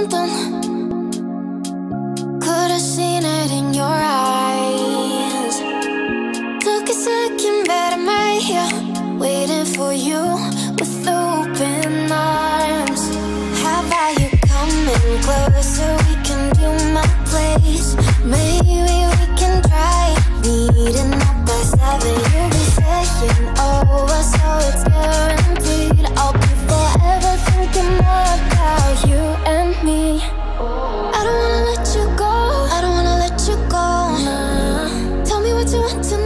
something. Could have seen it in your eyes. Took a second, but I'm right here Waiting for you with open arms. How about you coming closer? We can do my place. Maybe we can try Meeting up by seven. You'll be saying, oh to, to